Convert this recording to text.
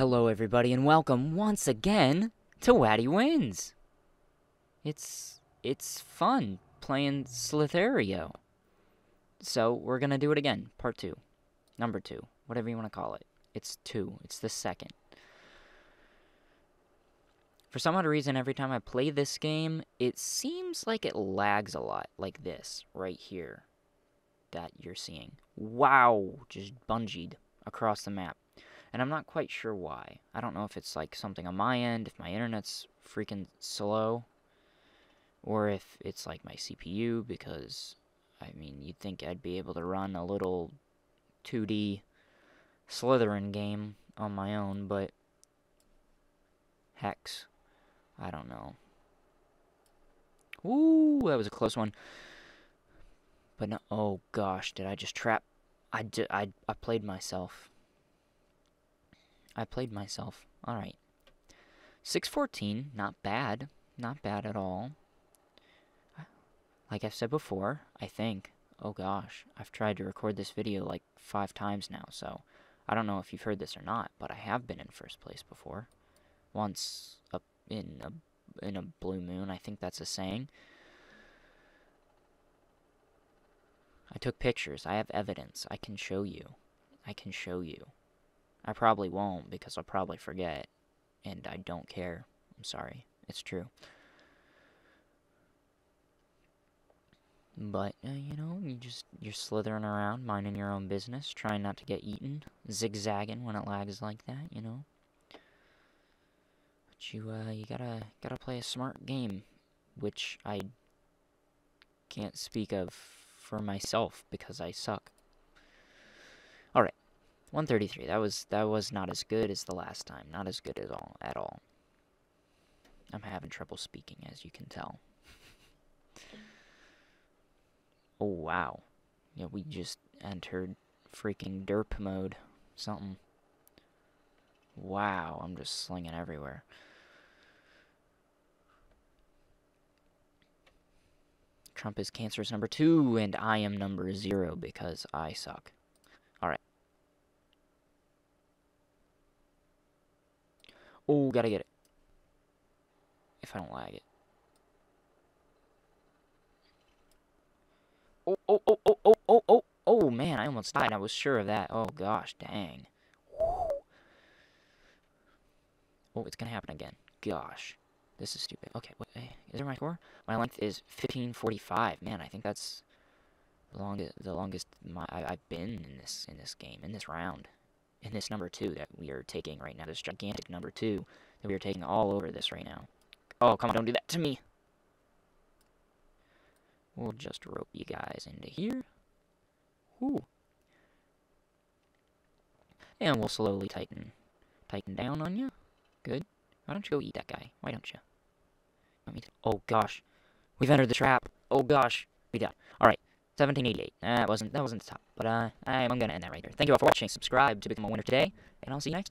Hello, everybody, and welcome once again to Waddy Wins. It's it's fun playing Slither.io. So we're gonna do it again, part two, number two, whatever you want to call it. It's two. It's the second. For some odd reason, every time I play this game, it seems like it lags a lot, like this right here, that you're seeing. Wow, just bungeed across the map. And I'm not quite sure why. I don't know if it's like something on my end, if my internet's freaking slow, or if it's like my CPU, because, I mean, you'd think I'd be able to run a little 2D Slytherin game on my own, but hex. I don't know. Ooh, that was a close one. But no, oh gosh, did I just trap? I, did, I, I played myself. I played myself. Alright. 614, not bad. Not bad at all. Like I've said before, I think. Oh gosh, I've tried to record this video like five times now, so I don't know if you've heard this or not, but I have been in first place before. Once up in a in a blue moon, I think that's a saying. I took pictures. I have evidence. I can show you. I can show you. I probably won't because I'll probably forget. And I don't care. I'm sorry. It's true. But, uh, you know, you just, you're slithering around, minding your own business, trying not to get eaten, zigzagging when it lags like that, you know. But you, uh, you gotta, gotta play a smart game, which I can't speak of for myself because I suck. 133. That was that was not as good as the last time. Not as good at all at all. I'm having trouble speaking as you can tell. oh wow. Yeah, we just entered freaking derp mode. Something. Wow, I'm just slinging everywhere. Trump is cancerous number two, and I am number zero because I suck. Oh, gotta get it. If I don't lag it. Oh, oh, oh, oh, oh, oh, oh, oh, man, I almost died. I was sure of that. Oh, gosh, dang. Oh, it's gonna happen again. Gosh. This is stupid. Okay, is there my score? My length is 1545. Man, I think that's the longest the longest my, I, have been in this in this game, in this round in this number two that we are taking right now, this gigantic number two that we are taking all over this right now. Oh, come on, don't do that to me. We'll just rope you guys into here. Ooh. And we'll slowly tighten tighten down on you. Good. Why don't you go eat that guy? Why don't you? Oh, gosh. We've entered the trap. Oh, gosh. We died. Alright. 1788. That wasn't that wasn't the top, but uh, I'm gonna end that right there. Thank you all for watching. Subscribe to become a winner today, and I'll see you next.